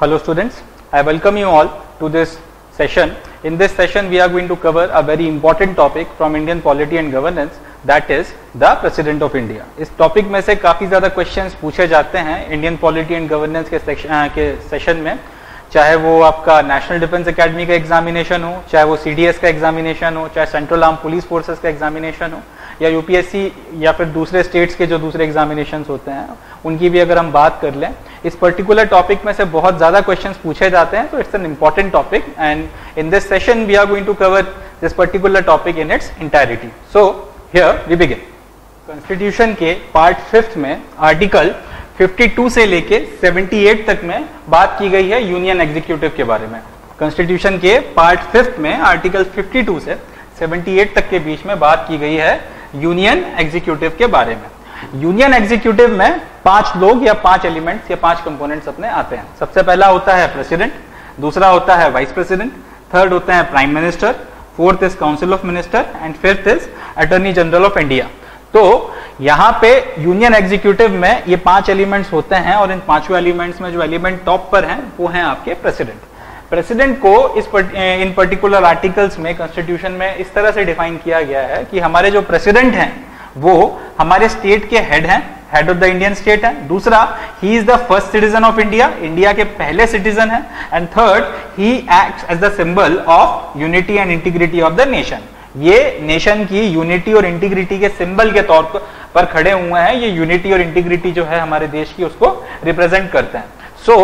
Hello students, I welcome you all to this session. In this session we are going to cover a very important topic from Indian polity and governance that is the President of India. इस topic में से काफ़ी ज़्यादा questions पूछे जाते हैं Indian polity and governance के section के सेशन में चाहे वो आपका नेशनल डिफेंस एकेडमी का एग्जामिनेशन हो चाहे वो सीडीएस का एग्जामिनेशन हो चाहे सेंट्रल आर्म पुलिस फोर्सेस का एग्जामिनेशन हो या यूपीएससी या फिर दूसरे स्टेट्स के जो दूसरे एग्जामिनेशन होते हैं, उनकी भी अगर हम बात कर लें, इस पर्टिकुलर टॉपिक में से बहुत ज़्यादा क्वेश्चन पूछे जाते हैं तो it's an important topic and in this session we are going to cover this particular topic in its entirety so here we begin constitution के पार्ट फिफ्थ में आर्टिकल 52 से लेके 78 तक में बात की गई है यूनियन एग्जीक्यूटिव के बारे में। कॉन्स्टिट्यूशन के पार्ट फिफ्थ में आर्टिकल 52 से 78 तक के बीच में बात की गई है यूनियन एग्जीक्यूटिव के बारे में। यूनियन एग्जीक्यूटिव में पाँच लोग या पाँच एलिमेंट्स या पाँच कंपोनेंट्स अपने आते हैं। सबसे पहला होता है प्रेसिडेंट, दूसरा होता है वाइस प्रेसिडेंट, थर्ड होता है prime minister, fourth is council of minister, and fifth is attorney general of India. तो यहाँ पे यूनियन एग्जीक्यूटिव में ये पाँच एलिमेंट्स होते हैं और इन पाँचों एलिमेंट्स में जो एलिमेंट टॉप पर हैं, वो हैं आपके प्रेसिडेंट। प्रेसिडेंट को इस पर, इन पर्टिकुलर आर्टिकल्स में कॉन्स्टिट्यूशन में इस तरह से डिफाइन किया गया है कि हमारे जो प्रेसिडेंट हैं वो हमारे स्टेट के हेड हैं head of the Indian state है। दूसरा he is the first citizen of India India के पहले सिटीजन है। And third he act as the symbol of unity and integrity of the nation ये नेशन की unity और integrity के symbol के तौर पर खड़े हुए हैं। ये यूनिटी और इंटीग्रिटी जो है हमारे देश की उसको रिप्रेजेंट करते हैं। So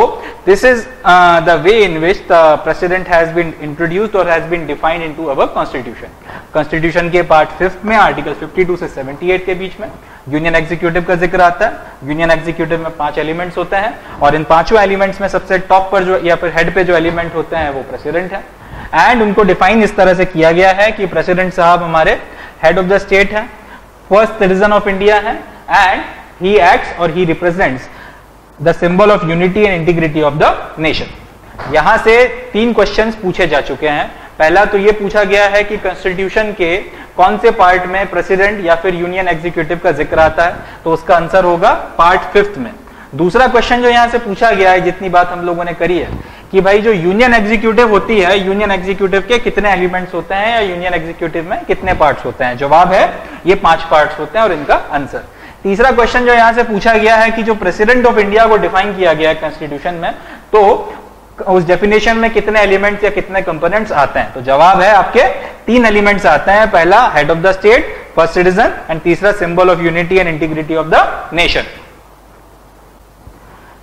this is uh, the way in which the president has been introduced or has been defined into our constitution. Constitution के पार्ट फिफ्थ में आर्टिकल 52 से 78 के बीच में यूनियन एग्जीक्यूटिव का ज़िक्र आता है। यूनियन एग्जीक्यूटिव में पाँच एलिमेंट्स होते हैं और इन पाँचों एलिमेंट्स में सबसे टॉप पर जो या फिर हेड पे जो एलिमेंट होते हैं वो प्रेसिडेंट है। एंड उनको डिफाइन इस तरह से किया गया है कि प्रेसिडेंट साहब हमारे हेड ऑफ़ द स्टेट है। फ़र्स्ट सिटीजन ऑफ़ इंडिया है। एंड ही एक्ट्स और he represents the symbol of unity and integrity of the nation यहाँ से तीन क्वेश्चन पूछे जा चुके हैं। पहला तो ये पूछा गया है कि कॉन्स्टिट्यूशन के कौन से पार्ट में प्रेसिडेंट या फिर यूनियन एग्जीक्यूटिव का ज़िक्र आता है? तो उसका आंसर होगा पार्ट फिफ्थ में। दूसरा क्वेश्चन जो यहाँ से पूछा गया है, जितनी बात हम लोगों ने करी है, कि भाई जो यूनियन एग्जीक्यूटिव होती है यूनियन एग्जीक्यूटिव के कितने एलिमेंट्स होते हैं या यूनियन एग्जीक्यूटिव में कितने पार्ट्स होते हैं? जवाब है, ये पाँच पार्ट्स होते हैं और इनका आंसर तीसरा क्वेश्चन जो यहाँ से पूछा गया है कि जो प्रेसिडेंट ऑफ़ इंडिया को डिफाइन किया गया है कॉन्स्टिट्यूशन में तो उस डेफिनेशन में कितने एलिमेंट्स या कितने कंपोनेंट्स आते हैं? तो जवाब है आपके तीन एलिमेंट्स आते हैं। पहला head of the state first citizen and तीसरा symbol of unity and integrity of the nation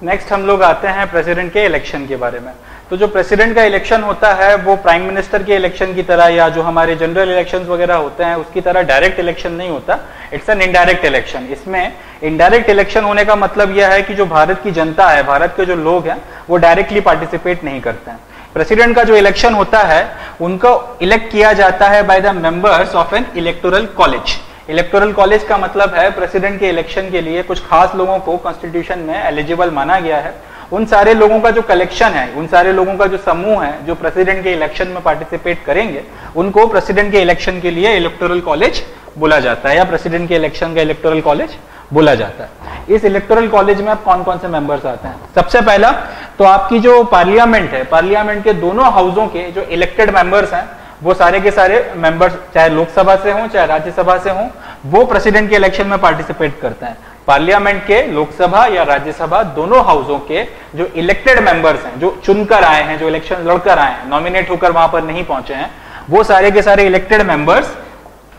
next हम लोग आते हैं प्रेसिडेंट के इलेक्शन के बारे में। तो जो प्रेसिडेंट का इलेक्शन होता है, वो प्राइम मिनिस्टर के इलेक्शन की तरह या जो हमारे जनरल इलेक्शंस वगैरह होते हैं, उसकी तरह डायरेक्ट इलेक्शन नहीं होता। इट्स एन इनडायरेक्ट इलेक्शन इसमें इनडायरेक्ट इलेक्शन होने का मतलब यह है कि जो भारत की जनता है, भारत के जो लोग हैं, वो डायरेक्टली पार्टिसिपेट नहीं करते हैं। प्रेसिडेंट का जो इलेक्शन होता है, उनको इलेक्ट किया जाता है by the members of an electoral college electoral college का मतलब है प्रेसिडेंट के इलेक्शन के लिए कुछ खास लोगों को कॉन्स्टिट्यूशन में एलिजिबल माना गया है। उन सारे लोगों का जो कलेक्शन है, उन सारे लोगों का जो समूह है, जो प्रेसिडेंट के इलेक्शन में पार्टिसिपेट करेंगे, उनको प्रेसिडेंट के इलेक्शन के लिए इलेक्टोरल कॉलेज बोला जाता है, या प्रेसिडेंट के इलेक्शन का इलेक्टोरल कॉलेज बोला जाता है। इस इलेक्टोरल कॉलेज में आप कौन कौन से मेंबर्स आते हैं? सबसे पहला तो आपकी जो पार्लियामेंट है पार्लियामेंट के दोनों हाउसों के जो इलेक्टेड मेंबर्स हैं, वो सारे के सारे मेंबर्स चाहे लोकसभा से हों, चाहे राज्यसभा से हों, वो प्रेसिडेंट के इलेक्शन में पार्टिसिपेट करते हैं। पार्लियामेंट के, लोकसभा या राज्यसभा दोनों हाउसों के जो इलेक्टेड मेंबर्स हैं, जो चुनकर आए हैं, जो इलेक्शन लड़कर आए हैं नॉमिनेट होकर वहाँ पर नहीं पहुँचे हैं, वो सारे के सारे इलेक्टेड मेंबर्स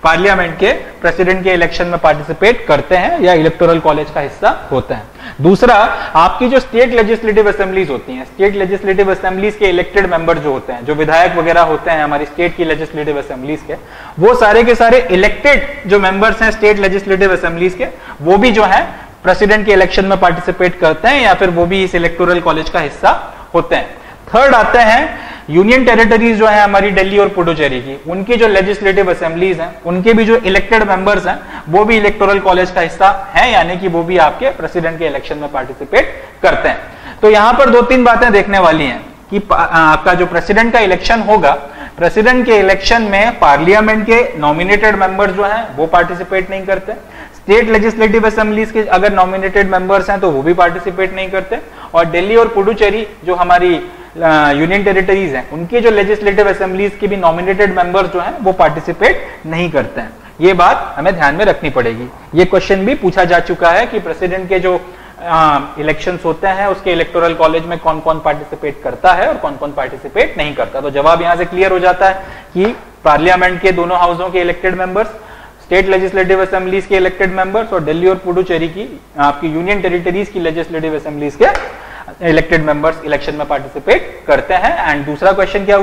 पार्लियामेंट के प्रेसिडेंट के इलेक्शन में पार्टिसिपेट करते हैं या इलेक्टोरल कॉलेज का हिस्सा होते हैं। दूसरा, आपकी जो स्टेट लेजिस्लेटिव असेंबलीज होती हैं, स्टेट लेजिस्लेटिव असेंबलीज के इलेक्टेड मेंबर जो होते हैं, जो विधायक वगैरह होते हैं हमारी स्टेट की लेजिस्लेटिव असेंबलीज के, वो सारे के सारे इलेक्टेड जो मेंबर्स हैं स्टेट लेजिस्लेटिव असेंबलीज के, वो भी जो है प्रेसिडेंट के इलेक्शन में पार्टिसिपेट करते हैं या फिर वो भी इस इलेक्टोरल कॉलेज का हिस्सा होते हैं। थर्ड आते हैं यूनियन टेरिटरीज जो है हमारी दिल्ली और पुडुचेरी की, उनकी जो लेजिस्लेटिव असेंबलीज हैं, उनके भी जो इलेक्टेड मेंबर्स हैं, वो भी इलेक्टोरल कॉलेज का हिस्सा है, यानी कि वो भी आपके प्रेसिडेंट के इलेक्शन में पार्टिसिपेट करते हैं। तो यहाँ पर दो तीन बातें देखने वाली हैं कि आपका जो प्रेसिडेंट का इलेक्शन होगा प्रेसिडेंट के इलेक्शन में पार्लियामेंट के नॉमिनेटेड मेंबर जो हैं, वो पार्टिसिपेट नहीं करते। स्टेट लेजिस्लेटिव असेंबलीज के अगर नॉमिनेटेड मेंबर्स हैं तो वो भी पार्टिसिपेट नहीं करते। और दिल्ली और पुडुचेरी, जो हमारी यूनियन टेरिटरीज हैं। उनके जो लेजिस्लेटिव असेंबलीज के भी नॉमिनेटेड मेंबर्स जो हैं, वो पार्टिसिपेट नहीं करते हैं। ये बात हमें ध्यान में रखनी पड़ेगी। ये क्वेश्चन भी पूछा जा चुका है कि प्रेसिडेंट के जो इलेक्शन होते हैं, उसके इलेक्टोरल कॉलेज में कौन कौन पार्टिसिपेट करता है और कौन कौन पार्टिसिपेट नहीं करता। तो जवाब यहाँ से क्लियर हो जाता है कि पार्लियामेंट के दोनों हाउसों के elected members state legislative assemblies के इलेक्टेड मेंबर्स और दिल्ली और पुडुचेरी की, आपकी यूनियन टेरिटरीज की लेजिस्लेटिव असेंबलीज के इलेक्टेड मेंबर्स इलेक्शन में पार्टिसिपेट करते हैं। एंड दूसरा क्वेश्चन क्या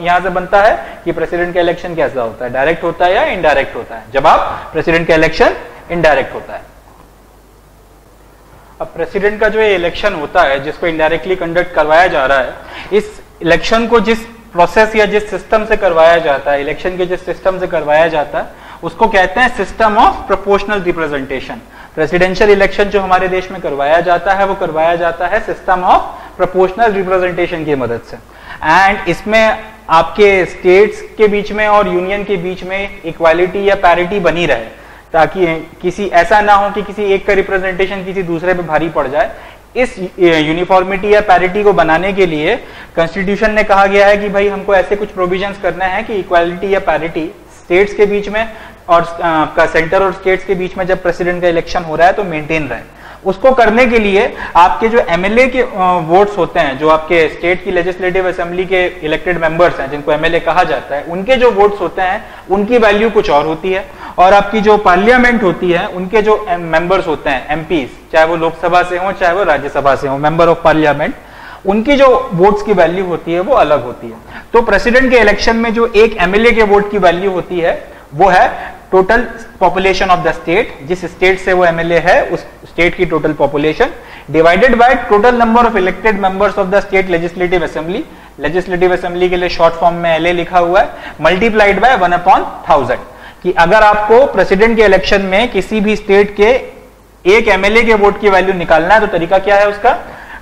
यहाँ से बनता है कि प्रेसिडेंट का इलेक्शन कैसा होता है? डायरेक्ट होता है या इनडायरेक्ट होता है? जवाब प्रेसिडेंट का इलेक्शन इनडायरेक्ट होता है। अब प्रेसिडेंट का जो इलेक्शन होता है, जिसको इनडायरेक्टली कंडक्ट करवाया जा रहा है, इस इलेक्शन को जिस प्रोसेस या जिस सिस्टम से करवाया जाता है इलेक्शन के जिस सिस्टम से करवाया जाता है उसको कहते हैं system of proportional representation presidential election जो हमारे देश में करवाया जाता है, वो करवाया जाता है सिस्टम ऑफ़ प्रोपोर्शनल रिप्रेजेंटेशन की मदद से. एंड इसमें आपके स्टेट्स के बीच में और यूनियन के बीच में इक्वालिटी या पैरिटी बनी रहे, ताकि किसी, ऐसा ना हो कि किसी एक का रिप्रेजेंटेशन किसी दूसरे पे भारी पड़ जाए. इस यूनिफॉर्मिटी या पैरिटी को बनाने के लिए कॉन्स्टिट्यूशन ने कहा गया है कि भाई हमको ऐसे कुछ प्रोविजंस करना है कि इक्वालिटी या पैरिटी स्टेट्स के बीच में और आपका सेंटर और स्टेट्स के बीच में जब प्रेसिडेंट का इलेक्शन हो रहा है तो मेंटेन रहे। उसको करने के लिए आपके जो एमएलए के वोट्स होते हैं, जो आपके स्टेट की लेजिस्लेटिव असेंबली के इलेक्टेड मेंबर्स हैं, जिनको एमएलए कहा जाता है, उनके जो वोट्स होते हैं, उनकी वैल्यू कुछ और होती है। और आपकी जो पार्लियामेंट होती है, उनके जो मेंबर्स होते हैं एमपीज चाहे वो लोकसभा से हो, चाहे वो राज्यसभा से हो मेंबर ऑफ़ पार्लियामेंट उनकी जो वोट्स की वैल्यू होती है, वो अलग होती है। तो प्रेसिडेंट के इलेक्शन में जो एक एमएलए के वोट की वैल्यू होती है, वो है total population of the state जिस स्टेट से वो एमएलए है, उस स्टेट की total population divided by total number of elected members of the state legislative assembly legislative assembly के लिए शॉर्ट फॉर्म में एलए लिखा हुआ है multiplied by one upon thousand कि अगर आपको प्रेसिडेंट के इलेक्शन में किसी भी स्टेट के एक एमएलए के वोट की वैल्यू निकालना है तो तरीका क्या है उसका?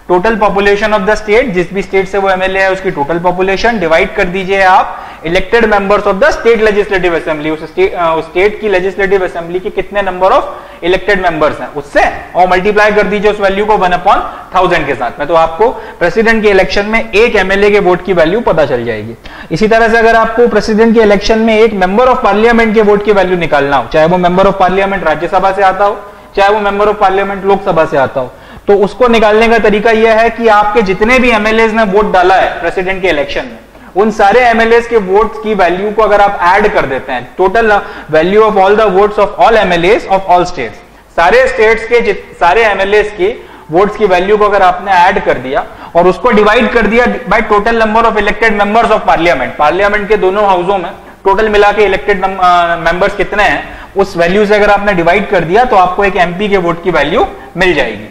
Total population of the state जिस भी स्टेट से वो एमएलए है, उसकी टोटल पॉपुलेशन डिवाइड कर दीजिए आप. Elected members of the state legislative assembly उस स्टेट की लेजिस्लेटिव असेंबली के कितने नंबर ऑफ़ इलेक्टेड मेंबर्स हैं, उससे और मल्टीप्लाई कर दीजिए उस वैल्यू को वन अपॉन थाउज़ेंड के साथ। में तो आपको प्रेसिडेंट के इलेक्शन में एक एमएलए के वोट की वैल्यू पता चल जाएगी। इसी तरह से अगर आपको प्रेसिडेंट के इलेक्शन में एक मेंबर ऑफ़ पार्लियामेंट के वोट की वैल्यू निकालना हो, चाहे वो मेंबर ऑफ़ पार्लियामेंट राज्यसभा से आता हो, चाहे वो मेंबर ऑफ़ पार्लियामेंट लोकसभा से आता हो तो उसको निकालने का तरीका यह है कि आपके जितने भी एमएलए ने वोट डाला है प्रेसिडेंट के इलेक्शन में उन सारे एमएलए के वोट्स की वैल्यू को अगर आप ऐड कर देते हैं total value of all the votes of all MLA of all states सारे स्टेट्स के सारे एमएलए की वोट्स की वैल्यू को अगर आपने ऐड कर दिया और उसको डिवाइड कर दिया by total number of elected members of parliament parliament के दोनों हाउसों में टोटल मिला के इलेक्टेड मेंबर्स कितने हैं, उस वैल्यू से अगर आपने डिवाइड कर दिया तो आपको एक एमपी के वोट की वैल्यू मिल जाएगी।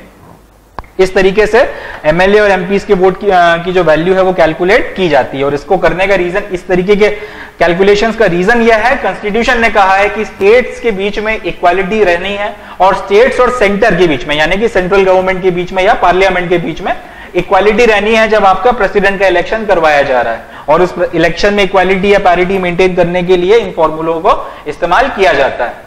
इस तरीके से एमएलए और एमपी के वोट की, आ, की जो वैल्यू है वो कैलकुलेट की जाती है। और इसको करने का रीजन इस तरीके के कैलकुलेशंस का रीजन यह है कॉन्स्टिट्यूशन ने कहा है कि स्टेट्स के बीच में इक्वालिटी रहनी है और स्टेट्स और सेंटर के बीच में यानी कि सेंट्रल गवर्नमेंट के बीच में या पार्लियामेंट के बीच में इक्वालिटी रहनी है जब आपका प्रेसिडेंट का इलेक्शन करवाया जा रहा है। और उस इलेक्शन में इक्वालिटी या पैरिटी मेंटेन करने के लिए इन फॉर्मूलों को इस्तेमाल किया जाता है।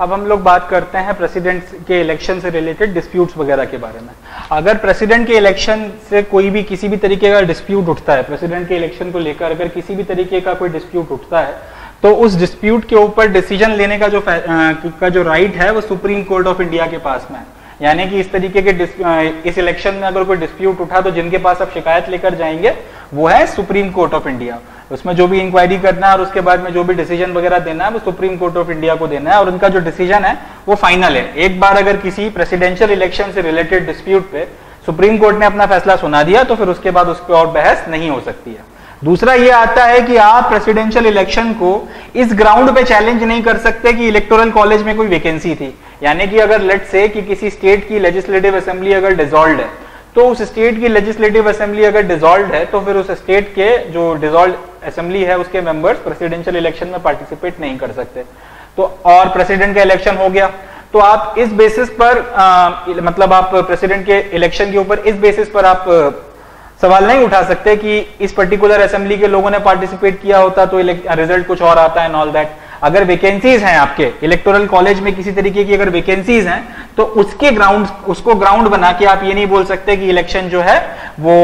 अब हम लोग बात करते हैं प्रेसिडेंट के इलेक्शन से रिलेटेड डिस्प्यूट्स वगैरह के बारे में। अगर प्रेसिडेंट के इलेक्शन से कोई भी किसी भी तरीके का डिस्प्यूट उठता है प्रेसिडेंट के इलेक्शन को लेकर अगर किसी भी तरीके का कोई डिस्प्यूट उठता है तो उस डिस्प्यूट के ऊपर डिसीज़न लेने का जो का जो राइट है, वो सुप्रीम कोर्ट ऑफ़ इंडिया के पास में है। यानी कि इस तरीके के इस इलेक्शन में अगर कोई डिस्प्यूट उठा तो जिनके पास आप शिकायत लेकर जाएँगे, वो है सुप्रीम कोर्ट ऑफ़ इंडिया उसमें जो भी इंक्वायरी करना है और उसके बाद में जो भी डिसीज़न वगैरह देना है, वो सुप्रीम कोर्ट ऑफ़ इंडिया को देना है और उनका जो डिसीज़न है, वो फाइनल है। एक बार अगर किसी प्रेसिडेंशियल इलेक्शन से रिलेटेड डिस्प्यूट पे सुप्रीम कोर्ट ने अपना फैसला सुना दिया तो फिर उसके बाद उस पर और बहस नहीं हो सकती है। दूसरा ये आता है कि आप प्रेसिडेंशियल इलेक्शन को इस ग्राउंड पे चैलेंज नहीं कर सकते कि इलेक्टोरल कॉलेज में कोई वैकेंसी थी। यानी कि अगर लेट से कि किसी स्टेट की लेजिस्लेटिव असेंबली अगर डिजोल्व है तो उस स्टेट की लेजिस्लेटिव असेंबली अगर डिजोल्व है तो फिर उस स्टेट के जो डिजोल्व असेंबली है उसके मेंबर्स प्रेसिडेंशियल इलेक्शन में पार्टिसिपेट नहीं कर सकते। तो और प्रेसिडेंट का इलेक्शन हो गया। तो आप इस बेसिस पर आ, मतलब आप प्रेसिडेंट के इलेक्शन के ऊपर इस बेसिस पर आप सवाल नहीं उठा सकते कि इस पर्टिकुलर असेंबली के लोगों ने पार्टिसिपेट किया होता तो रिज़ल्ट कुछ और आता है ऑल दैट अगर वैकेंसीज हैं आपके इलेक्टोरल कॉलेज में किसी तरीके की अगर वैकेंसीज हैं तो उसके ग्राउंड उसको ग्राउंड बना के आप ये नहीं बोल सकते कि इलेक्शन जो है वो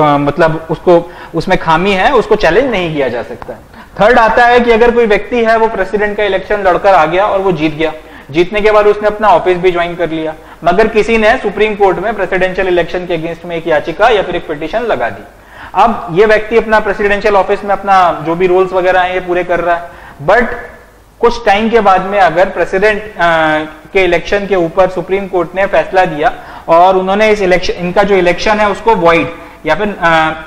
आ, मतलब उसको उसमें खामी है उसको चैलेंज नहीं किया जा सकता। थर्ड आता है कि अगर कोई व्यक्ति है वो प्रेसिडेंट का इलेक्शन लड़कर आ गया और वो जीत गया। जीतने के बाद उसने अपना ऑफ़िस भी ज्वाइन कर लिया। मगर किसी ने सुप्रीम कोर्ट में प्रेसिडेंशियल इलेक्शन के अगेंस्ट में एक याचिका या फिर एक पिटिशन लगा दी। अब ये व्यक्ति अपना प्रेसिडेंशियल ऑफ़िस में अपना जो भी रूल्स वगैरह है ये पूरे कर रहा है। बट कुछ टाइम के बाद में अगर प्रेसिडेंट के इलेक्शन के ऊपर सुप्रीम कोर्ट ने फैसला दिया और उन्होंने इस इलेक्शन इनका जो इलेक्शन है उसको वॉइड या फिर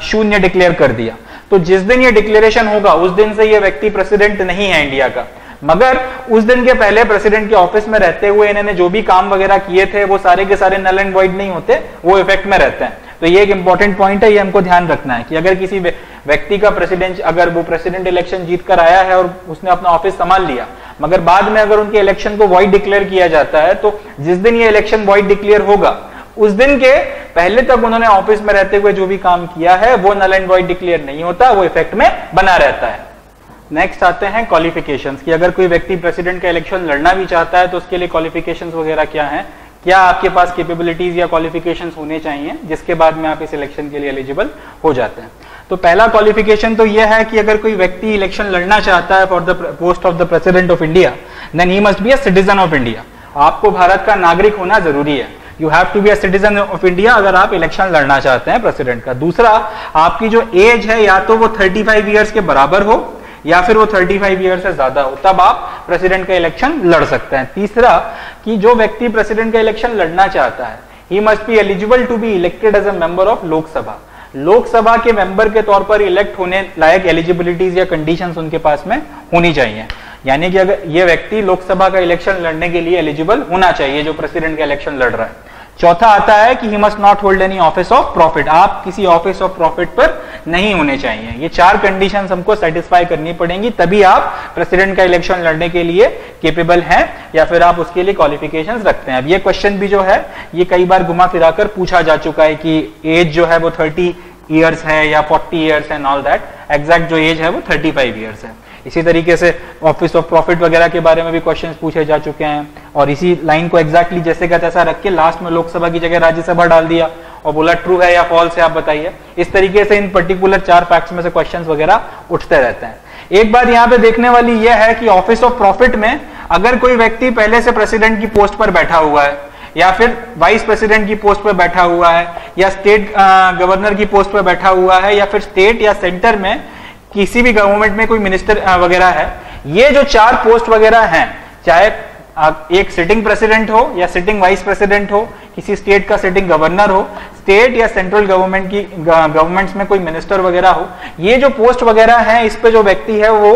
शून्य डिक्लेयर कर दिया। तो जिस दिन ये डिक्लेरेशन होगा, उस दिन से ये व्यक्ति प्रेसिडेंट नहीं है इंडिया का। मगर उस दिन के पहले प्रेसिडेंट के ऑफ़िस में रहते हुए इन्होंने जो भी काम वगैरह किए थे, वो सारे के सारे नल एंड वॉइड नहीं होते, वो इफ़ेक्ट में रहते हैं। तो ये एक इंपॉर्टेंट पॉइंट है, ये हमको ध्यान रखना है कि अगर किसी व्यक्ति का प्रेसिडेंट अगर वो प्रेसिडेंट इलेक्शन जीत कर आया है और उसने अपना ऑफ़िस संभाल लिया, मगर बाद में अगर उनके इलेक्शन को वॉइड डिक्लेयर किया जाता है तो जिस दिन ये इलेक्शन वॉइड डिक्लेयर होगा, उस दिन के पहले तक उन्होंने ऑफ़िस में रहते हुए जो भी काम किया है, वो नल एंड वॉइड डिक्लेयर नहीं होता, वो इफ़ेक्ट में बना रहता है। नेक्स्ट आते हैं क्वालिफिकेशन की। अगर कोई व्यक्ति प्रेसिडेंट का इलेक्शन लड़ना भी चाहता है तो उसके लिए क्वालिफिकेशन वगैरह क्या है? क्या आपके पास कैपेबिलिटीज या क्वालिफिकेशन होने चाहिए, जिसके बाद में आप इस इलेक्शन के लिए एलिजिबल हो जाते हैं। तो पहला क्वालिफिकेशन तो यह है कि अगर कोई व्यक्ति इलेक्शन लड़ना चाहता है for the post of the president of India then he must be a citizen of India आपको भारत का नागरिक होना ज़रूरी है। You have to be a of India अगर आप इलेक्शन लड़ना चाहते हैं प्रेसिडेंट का। दूसरा, आपकी जो एज है, या तो वो 35 इयर्स के बराबर हो या फिर वो 35 ईयर से ज़्यादा हो, तब आप प्रेसिडेंट का इलेक्शन लड़ सकते हैं। तीसरा, कि जो व्यक्ति प्रेसिडेंट का इलेक्शन लड़ना चाहता है he must be eligible to be elected as a member of Lok Sabha Lok Sabha के मेंबर के तौर पर इलेक्ट होने लायक एलिजिबिलिटीज या कंडीशंस उनके पास में होनी चाहिए। यानी कि अगर ये व्यक्ति लोकसभा का इलेक्शन लड़ने के लिए एलिजिबल होना चाहिए, जो प्रेसिडेंट का इलेक्शन लड़ रहा है। चौथा आता है कि he must not hold any office of profit आप किसी ऑफ़िस ऑफ़ प्रॉफिट पर नहीं होने चाहिए। ये चार कंडीशन हमको सेटिस्फाई करनी पड़ेंगी, तभी आप प्रेसिडेंट का इलेक्शन लड़ने के लिए केपेबल हैं, या फिर आप उसके लिए क्वालिफिकेशंस रखते हैं। अब ये क्वेश्चन भी जो है, ये कई बार घुमा फिराकर पूछा जा चुका है कि एज जो है वो थर्टी ईयर्स है या forty years and all that exact जो एज है वो थर्टी फाइव ईयर्स है। इसी तरीके से ऑफ़िस ऑफ़ प्रॉफिट वगैरह के बारे में भी क्वेश्चन पूछे जा चुके हैं। और इसी लाइन को एग्जैक्टली जैसे का तैसा रख के लास्ट में लोकसभा की जगह राज्यसभा डाल दिया। और बोला ट्रू है या फॉल्स है, आप बताइए। इस तरीके से इन पर्टिकुलर चार फैक्ट्स में से क्वेश्चन वगैरह उठते रहते हैं। एक बात यहाँ पे देखने वाली यह है कि ऑफ़िस ऑफ़ प्रॉफिट में अगर कोई व्यक्ति पहले से प्रेसिडेंट की पोस्ट पर बैठा हुआ है, या फिर वाइस प्रेसिडेंट की पोस्ट पर बैठा हुआ है, या स्टेट गवर्नर की पोस्ट पर बैठा हुआ है, या फिर स्टेट या सेंटर में किसी भी गवर्नमेंट में कोई मिनिस्टर वगैरह है, ये जो चार पोस्ट वगैरह हैं, चाहे एक सिटिंग प्रेसिडेंट हो या सिटिंग वाइस प्रेसिडेंट हो, किसी स्टेट का सिटिंग गवर्नर हो स्टेट या सेंट्रल गवर्नमेंट की गवर्नमेंट्स में कोई मिनिस्टर वगैरह हो, ये जो पोस्ट वगैरह है, इस पे जो व्यक्ति है वो,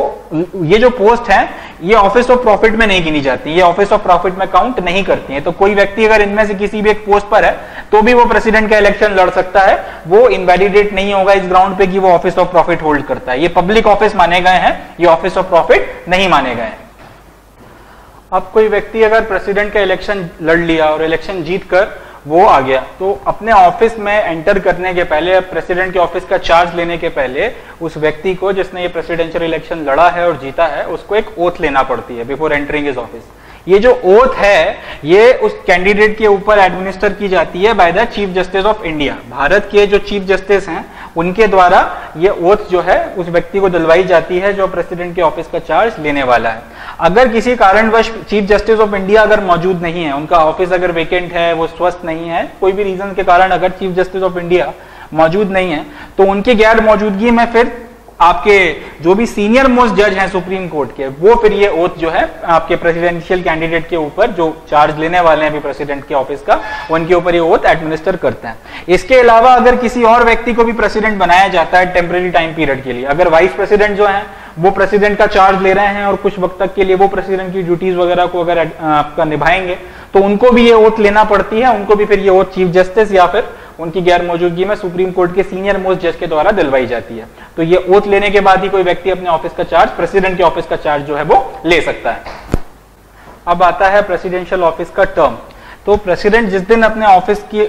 ये जो पोस्ट है ये ऑफ़िस ऑफ़ प्रॉफिट में नहीं गिनी जाती, ये ऑफ़िस ऑफ़ प्रॉफिट में काउंट नहीं करती है। तो कोई व्यक्ति अगर इनमें से किसी भी एक पोस्ट पर है तो भी वो प्रेसिडेंट का इलेक्शन लड़ सकता है। वो इनवैलिडेट नहीं होगा इस ग्राउंड पे कि वो ऑफ़िस ऑफ़ प्रॉफिट होल्ड करता है। ये पब्लिक ऑफ़िस माने गए हैं, ये ऑफ़िस ऑफ़ प्रॉफिट नहीं माने गए अब कोई व्यक्ति अगर प्रेसिडेंट का इलेक्शन लड़ लिया और इलेक्शन जीत कर वो आ गया। तो अपने ऑफ़िस में एंटर करने के पहले, प्रेसिडेंट के ऑफ़िस का चार्ज लेने के पहले, उस व्यक्ति को जिसने ये प्रेसिडेंशियल इलेक्शन लड़ा है और जीता है, उसको एक ओथ लेना पड़ती है बिफोर एंटरिंग इज़ ऑफ़िस ये जो ओथ है, ये उस कैंडिडेट के ऊपर एडमिनिस्टर की जाती है by the chief justice of India Bharat के जो चीफ जस्टिस हैं, उनके द्वारा ये ओथ जो है, उस व्यक्ति को दिलवाई जाती है जो प्रेसिडेंट के ऑफ़िस का चार्ज लेने वाला है। अगर किसी कारणवश चीफ जस्टिस ऑफ़ इंडिया अगर मौजूद नहीं है, उनका ऑफ़िस अगर वेकेंट है, वो स्वस्थ नहीं है, कोई भी रीजन के कारण अगर चीफ जस्टिस ऑफ़ इंडिया मौजूद नहीं है तो उनकी गैर मौजूदगी में फिर आपके जो भी सीनियर मोस्ट जज हैं सुप्रीम कोर्ट के, वो फिर ये ओथ जो है, आपके प्रेसिडेंशियल कैंडिडेट के ऊपर, जो चार्ज लेने वाले हैं अभी प्रेसिडेंट के ऑफ़िस का, उनके ऊपर ये ओथ एडमिनिस्टर करते हैं। इसके अलावा अगर किसी और व्यक्ति को भी प्रेसिडेंट बनाया जाता है टेम्पररी टाइम पीरियड के लिए, अगर वाइस प्रेसिडेंट जो है, वो प्रेसिडेंट का चार्ज ले रहे हैं और कुछ वक्त तक के लिए वो प्रेसिडेंट की ड्यूटीज़ वगैरह को अगर आपका निभाएँगे तो उनको भी ये ओथ लेना पड़ती है, उनको भी फिर ये ओथ चीफ जस्टिस या फिर उनकी गैर मौजूदगी में सुप्रीम कोर्ट के सीनियर मोस्ट जज के द्वारा दिलवाई जाती है। तो ये ओथ लेने के बाद ही कोई व्यक्ति अपने ऑफ़िस का चार्ज, प्रेसिडेंट के ऑफ़िस का चार्ज जो है वो ले सकता है। अब आता है प्रेसिडेंशियल ऑफ़िस का टर्म। तो प्रेसिडेंट जिस दिन अपने ऑफ़िस की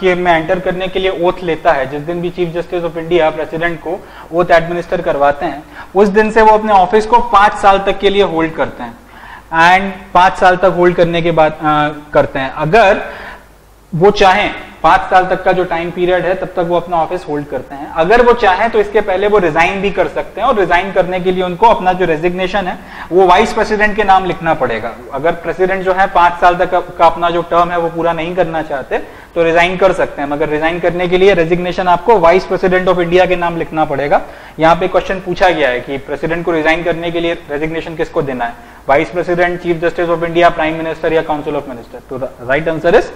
के में एंटर करने के लिए ओथ लेता है, जिस दिन भी chief justice of India president को ओथ एडमिनिस्टर करवाते हैं, उस दिन से वो अपने ऑफ़िस को पाँच साल तक के लिए होल्ड करते हैं। एंड पाँच साल तक होल्ड करने के बाद करते हैं। अगर वो चाहें, पाँच साल तक का जो टाइम पीरियड है, तब तक वो अपना ऑफ़िस होल्ड करते हैं। अगर वो चाहें तो इसके पहले वो रिजाइन भी कर सकते हैं और रिजाइन करने के लिए उनको अपना जो रेजिग्नेशन है, वो वाइस प्रेसिडेंट के नाम लिखना पड़ेगा। अगर प्रेसिडेंट जो है, पाँच साल तक का अपना जो टर्म है, वो पूरा नहीं करना चाहते तो रिजाइन कर सकते हैं। मगर रिजाइन करने के लिए रेजिग्नेशन आपको वाइस प्रेसिडेंट ऑफ़ इंडिया के नाम लिखना पड़ेगा। यहाँ पे क्वेश्चन पूछा गया है कि प्रेसिडेंट को रिजाइन करने के लिए रेजिग्नेशन किसको देना है? Vice president chief justice of India prime minister या काउंसिल ऑफ़ मिनिस्टर तो राइट आंसर इज़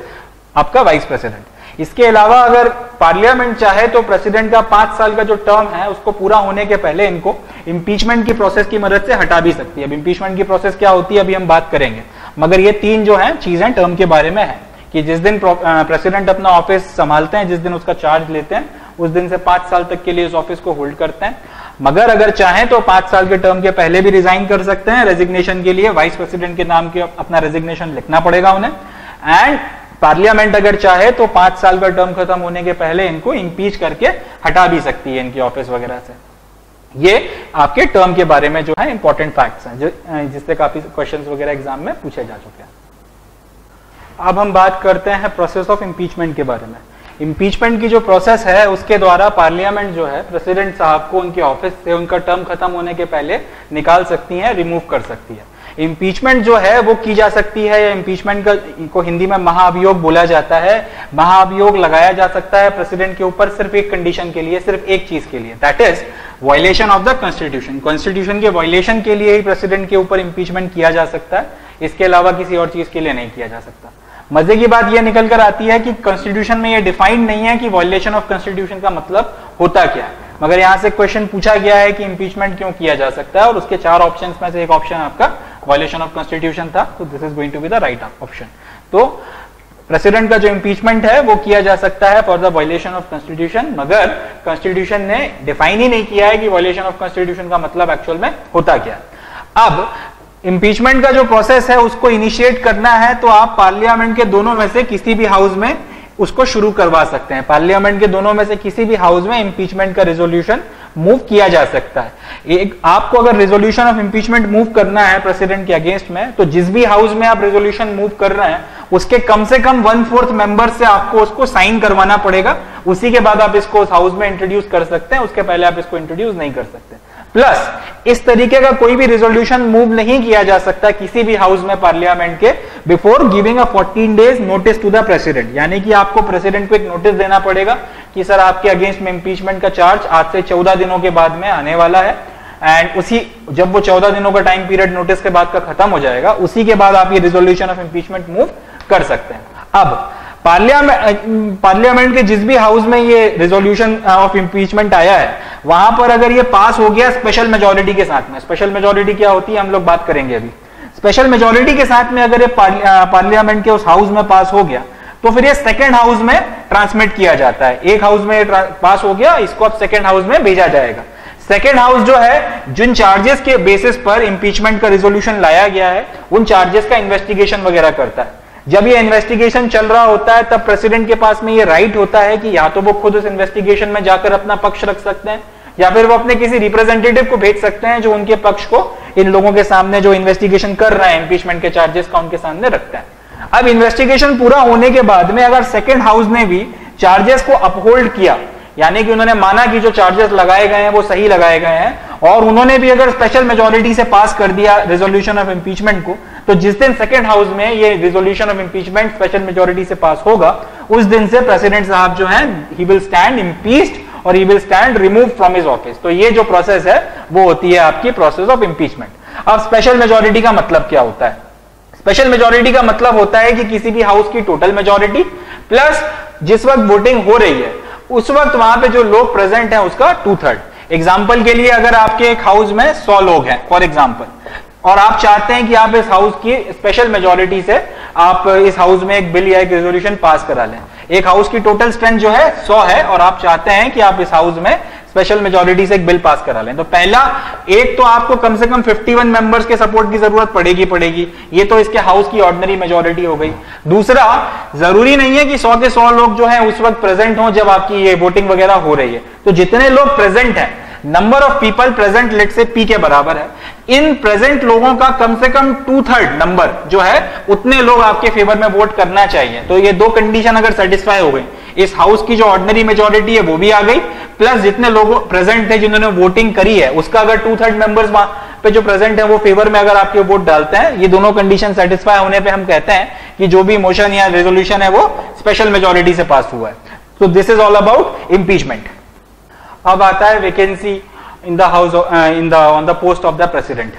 आपका वाइस प्रेसिडेंट इसके अलावा अगर पार्लियामेंट चाहे तो प्रेसिडेंट का पाँच साल का जो टर्म है, उसको पूरा होने के पहले इनको इंपीचमेंट की प्रोसेस की मदद से हटा भी सकती है। अब इंपीचमेंट की प्रोसेस क्या होती है, अभी हम बात करेंगे। मगर ये तीन जो है, चीज़ें टर्म के बारे में है कि जिस दिन प्रेसिडेंट अपना ऑफ़िस संभालते हैं, जिस दिन उसका चार्ज लेते हैं, उस दिन से पाँच साल तक के लिए उस ऑफ़िस को होल्ड करते हैं। मगर अगर चाहें तो पाँच साल के टर्म के पहले भी रिजाइन कर सकते हैं। रेजिग्नेशन के लिए वाइस प्रेसिडेंट के नाम के अपना रेजिग्नेशन लिखना पड़ेगा उन्हें। एंड पार्लियामेंट अगर चाहे तो पाँच साल का टर्म खत्म होने के पहले इनको इंपीच करके हटा भी सकती है इनकी ऑफ़िस वगैरह से। ये आपके टर्म के बारे में जो है इंपॉर्टेंट फैक्ट्स हैं, जो जिससे काफ़ी क्वेश्चंस वगैरह एग्ज़ाम में पूछे जा चुके हैं। अब हम बात करते हैं प्रोसेस ऑफ़ इम्पीचमेंट के बारे में। इम्पीचमेंट की जो प्रोसेस है, उसके द्वारा पार्लियामेंट जो है प्रेसिडेंट साहब को उनके ऑफ़िस से उनका टर्म खत्म होने के पहले निकाल सकती है रिमूव कर सकती है। इम्पीचमेंट जो है, वो की जा सकती है, या इम्पीचमेंट का हिंदी में महाअभियोग बोला जाता है। महाअभियोग लगाया जा सकता है प्रेसिडेंट के ऊपर सिर्फ़ एक कंडीशन के लिए, सिर्फ़ एक चीज़ के लिए। That is violation of the constitution constitution के वायलेशन के लिए ही प्रेसिडेंट के ऊपर इम्पीचमेंट किया जा सकता है। इसके अलावा किसी और चीज़ के लिए नहीं किया जा सकता। मज़े की बात यह निकल कर आती है कि कॉन्स्टिट्यूशन में यह डिफाइंड नहीं है कि वायलेशन ऑफ़ कॉन्स्टिट्यूशन का मतलब होता क्या मगर यहाँ से क्वेश्चन पूछा गया है कि इंपीचमेंट क्यों किया जा सकता है, और उसके चार ऑप्शंस में से एक ऑप्शन आपका वायलेशन ऑफ़ कॉन्स्टिट्यूशन था तो this is going to be the right option तो प्रेसिडेंट का जो इंपीचमेंट है, वो किया जा सकता है for the violation of constitution मगर कॉन्स्टिट्यूशन ने डिफाइन ही नहीं किया है कि वायलेशन ऑफ़ कॉन्स्टिट्यूशन का मतलब एक्चुअल में होता क्या अब इंपीचमेंट का जो प्रोसेस है, उसको इनिशिएट करना है तो आप पार्लियामेंट के दोनों में से किसी भी हाउस में उसको शुरू करवा सकते हैं। पार्लियामेंट के दोनों में से किसी भी हाउस में इंपीचमेंट का रेजोल्यूशन मूव किया जा सकता है। एक, आपको अगर रेजोल्यूशन ऑफ़ इंपीचमेंट मूव करना है प्रेसिडेंट के अगेंस्ट में तो जिस भी हाउस में आप रेजोल्यूशन मूव कर रहे हैं, उसके कम से कम वन फोर्थ मेंबर से आपको उसको साइन करवाना पड़ेगा। उसी के बाद आप इसको उस हाउस में इंट्रोड्यूस कर सकते हैं, उसके पहले आप इसको इंट्रोड्यूस नहीं कर सकते। प्लस इस तरीके का कोई भी रिजोल्यूशन मूव नहीं किया जा सकता किसी भी हाउस में पार्लियामेंट के before giving a 14 days notice to the president यानी कि आपको प्रेसिडेंट को एक नोटिस देना पड़ेगा कि सर आपके अगेंस्ट में इंपीचमेंट का चार्ज आज से 14 दिनों के बाद में आने वाला है। एंड उसी, जब वो 14 दिनों का टाइम पीरियड नोटिस के बाद का खत्म हो जाएगा, उसी के बाद आप ये रिजोल्यूशन ऑफ़ इंपीचमेंट मूव कर सकते हैं। अब पार्लियामेंट पार्लियामेंट के जिस भी हाउस में ये रेजोल्यूशन ऑफ़ इंपीचमेंट आया है, वहाँ पर अगर ये पास हो गया स्पेशल मेजोरिटी के साथ में स्पेशल मेजोरिटी क्या होती है, हम लोग बात करेंगे अभी। स्पेशल मेजोरिटी के साथ में अगर ये पार्लियामेंट के उस हाउस में पास हो गया तो फिर ये सेकेंड हाउस में ट्रांसमिट किया जाता है। एक हाउस में पास हो गया, इसको अब सेकेंड हाउस में भेजा जाएगा। सेकेंड हाउस जो है, जिन चार्जेस के बेसिस पर इंपीचमेंट का रिजोल्यूशन लाया गया है, उन चार्जेस का इन्वेस्टिगेशन वगैरह करता है। जब ये इन्वेस्टिगेशन चल रहा होता है, तब प्रेसिडेंट के पास में ये राइट होता है कि या तो वो खुद उस इन्वेस्टिगेशन में जाकर अपना पक्ष रख सकते हैं, या फिर वो अपने किसी रिप्रेजेंटेटिव को भेज सकते हैं जो उनके पक्ष को इन लोगों के सामने जो इन्वेस्टिगेशन कर रहे हैं इंपीचमेंट के चार्जेस का उनके सामने रखता है। अब इन्वेस्टिगेशन पूरा होने के बाद में अगर सेकेंड हाउस ने भी चार्जेस को अपहोल्ड किया, यानी कि उन्होंने माना कि जो चार्जेस लगाए गए हैं, वो सही लगाए गए हैं, और उन्होंने भी अगर स्पेशल मेजोरिटी से पास कर दिया रेजोल्यूशन ऑफ़ इंपीचमेंट को तो जिस दिन सेकेंड हाउस में ये resolution of impeachment special majority से पास होगा, उस दिन से प्रेसिडेंट साहब जो है ही विल स्टैंड इम्पीच्ड और he will stand remove from his office तो ये जो प्रोसेस है, वो होती है आपकी प्रोसेस ऑफ़ इंपीचमेंट अब स्पेशल मेजोरिटी का मतलब क्या होता है? स्पेशल मेजोरिटी का मतलब होता है कि किसी भी हाउस की टोटल मेजोरिटी प्लस जिस वक्त वोटिंग हो रही है, उस वक्त वहाँ पे जो लोग प्रेजेंट हैं उसका टू थर्ड एग्ज़ाम्पल के लिए अगर आपके एक हाउस में सौ लोग हैं फॉर एग्ज़ाम्पल और आप चाहते हैं कि आप इस हाउस की स्पेशल मेजोरिटी से आप इस हाउस में एक बिल या एक रेजोल्यूशन पास करा लें। एक हाउस की टोटल स्ट्रेंथ जो है 100 है और आप चाहते हैं कि आप इस हाउस में स्पेशल मेजोरिटी से एक बिल पास करा लें। तो पहला, एक तो आपको कम से कम 51 मेंबर्स के सपोर्ट की ज़रूरत पड़ेगी पड़ेगी। ये तो इसके हाउस की ऑर्डनरी मेजोरिटी हो गई। दूसरा, ज़रूरी नहीं है कि 100 के 100 लोग जो है उस वक्त प्रेजेंट हो जब आपकी ये वोटिंग वगैरह हो रही है। तो जितने लोग प्रेजेंट हैं number of people present let say P के बराबर है। इन प्रेजेंट लोगों का कम से कम टू थर्ड नंबर जो है, उतने लोग आपके फेवर में वोट करना चाहिए। तो ये दो कंडीशन अगर सेटिस्फाई हो गई इस हाउस की जो ऑर्डिनरी मेजोरिटी है, वो भी आ गई। प्लस जितने लोग प्रेजेंट थे, जिन्होंने वोटिंग करी है, उसका अगर टू थर्ड मेंबर्स पे जो प्रेजेंट है, वो फेवर में अगर आपके वोट डालते हैं, ये दोनों कंडीशन सेटिस्फाई होने पे हम कहते हैं कि जो भी मोशन या रेजोल्यूशन है, वो स्पेशल मेजोरिटी से पास हुआ है। तो this is all about impeachment अब आता है vacancy in the house in the on the post of the president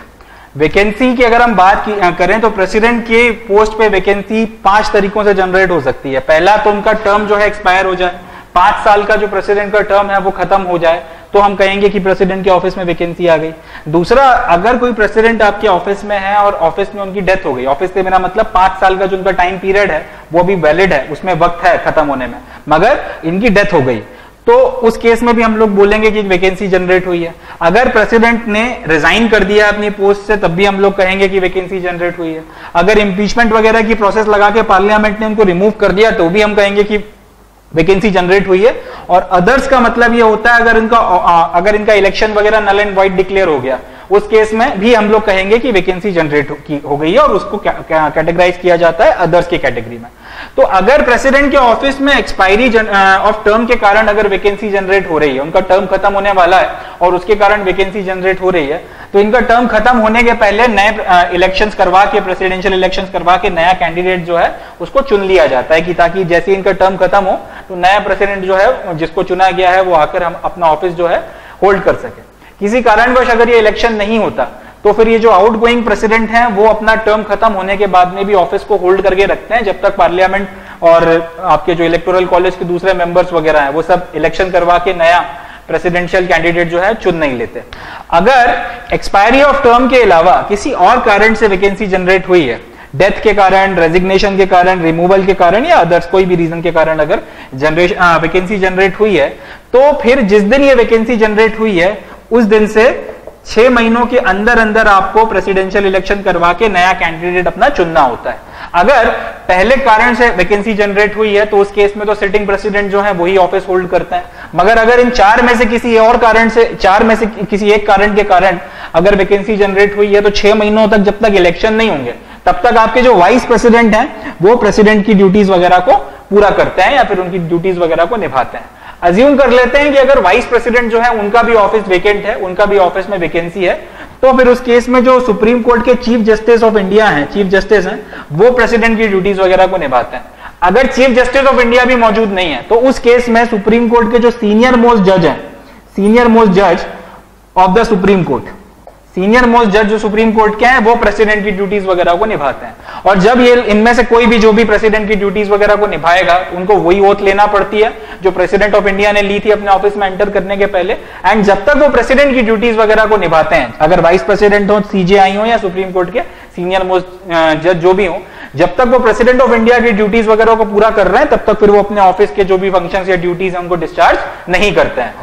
vacancy की अगर हम बात की, uh, करें तो प्रेसिडेंट के पोस्ट पे वैकेंसी पाँच तरीकों से जनरेट हो सकती है। पहला तो उनका टर्म जो है एक्सपायर हो जाए। पाँच साल का जो प्रेसिडेंट का टर्म है वो खत्म हो जाए तो हम कहेंगे कि प्रेसिडेंट के ऑफ़िस में वैकेंसी आ गई। दूसरा अगर कोई प्रेसिडेंट आपके ऑफ़िस में है और ऑफ़िस में उनकी डेथ हो गई ऑफ़िस से मेरा मतलब पाँच साल का जो उनका टाइम पीरियड है वो भी वैलिड है उसमें वक्त है खत्म होने में। मगर इनकी डेथ हो गई। तो उस केस में भी हम लोग बोलेंगे कि वैकेंसी जनरेट हुई है। अगर प्रेसिडेंट ने रिजाइन कर दिया अपनी पोस्ट से, तब भी हम लोग कहेंगे कि वैकेंसी जनरेट हुई है। अगर इंपीचमेंट वगैरह की प्रोसेस लगा के पार्लियामेंट ने उनको रिमूव कर दिया तो भी हम कहेंगे कि वैकेंसी जनरेट हुई है। और अदर्स का मतलब ये होता है, अगर इनका अगर इनका इलेक्शन वगैरह नल एंड वाइट डिक्लेयर हो गया, उस केस में भी हम लोग कहेंगे कि वैकेंसी जनरेट हो गई है और उसको कैटेगराइज किया जाता है अदर्स की कैटेगरी में। तो अगर प्रेसिडेंट के ऑफ़िस में एक्सपायरी ऑफ़ टर्म के कारण अगर वैकेंसी जनरेट हो रही है, उनका टर्म खत्म होने वाला है और उसके कारण वैकेंसी जनरेट हो रही है तो इनका टर्म खत्म होने के पहले नए इलेक्शंस करवा के प्रेसिडेंशियल इलेक्शंस करवा के नया कैंडिडेट जो है, उसको चुन लिया जाता है कि ताकि जैसे इनका टर्म खत्म हो तो नया प्रेसिडेंट जो है, जिसको चुना गया है, वो आकर हम अपना ऑफ़िस जो है होल्ड कर सके। किसी कारणवश अगर ये इलेक्शन नहीं होता तो फिर ये जो आउट गोइंग प्रेसिडेंट है, वो अपना टर्म खत्म होने के बाद में भी ऑफ़िस को होल्ड करके रखते हैं, जब तक पार्लियामेंट और आपके जो इलेक्टोरल कॉलेज के दूसरे मेंबर्स वगैरह हैं, वो सब इलेक्शन करवा के नया प्रेसिडेंशियल कैंडिडेट जो है, चुन नहीं लेते। अगर एक्सपायरी ऑफ़ टर्म के अलावा किसी और कारण से वैकेंसी जनरेट हुई है डेथ के कारण रेजिग्नेशन के कारण रिमूवल के कारण या अदर्स कोई भी रीजन के कारण अगर जनरेशन वैकेंसी जनरेट हुई है तो फिर जिस दिन ये वैकेंसी जनरेट हुई है, उस दिन से छह महीनों के अंदर अंदर आपको प्रेसिडेंशियल इलेक्शन करवा के नया कैंडिडेट अपना चुनना होता है। अगर पहले कारण से वैकेंसी जनरेट हुई है तो उस केस में तो सिटिंग प्रेसिडेंट जो है, वही ऑफ़िस होल्ड करते हैं। मगर अगर इन चार में से किसी और कारण से, चार में से किसी एक कारण के कारण अगर वैकेंसी जनरेट हुई है तो छह महीनों तक जब तक इलेक्शन नहीं होंगे, तब तक आपके जो वाइस प्रेसिडेंट हैं, वो प्रेसिडेंट की ड्यूटीज़ वगैरह को पूरा करते हैं या फिर उनकी ड्यूटीज़ वगैरह को निभाते हैं। अज्यूम कर लेते हैं कि अगर वाइस प्रेसिडेंट जो है, उनका भी ऑफ़िस वेकेंट है, उनका भी ऑफ़िस में वेकेंसी है तो फिर उस केस में जो सुप्रीम कोर्ट के चीफ जस्टिस ऑफ़ इंडिया हैं चीफ जस्टिस हैं, वो प्रेसिडेंट की ड्यूटीज़ वगैरह को निभाते हैं। अगर चीफ जस्टिस ऑफ़ इंडिया भी मौजूद नहीं है तो उस केस में सुप्रीम कोर्ट के जो सीनियर मोस्ट जज हैं सीनियर मोस्ट जज of the supreme court senior most जज जो सुप्रीम कोर्ट के हैं, वो प्रेसिडेंट की ड्यूटीज़ वगैरह को निभाते हैं। और जब ये, इनमें से कोई भी जो भी प्रेसिडेंट की ड्यूटीज़ वगैरह को निभाएगा, उनको वही ओथ लेना पड़ती है, जो प्रेसिडेंट ऑफ़ इंडिया ने ली थी अपने ऑफ़िस में एंटर करने के पहले। एंड जब तक वो प्रेसिडेंट की ड्यूटीज़ वगैरह को निभाते हैं, अगर वाइस प्रेसिडेंट हो सीजेआई हो या सुप्रीम कोर्ट के सीनियर मोस्ट जज जो भी हो, जब तक वो प्रेसिडेंट ऑफ़ इंडिया की ड्यूटीज़ वगैरह को पूरा कर रहे हैं, तब तक फिर वो अपने ऑफ़िस के जो भी फ़ंक्शन या ड्यूटीज़ है, उनको डिस्चार्ज नहीं करते हैं।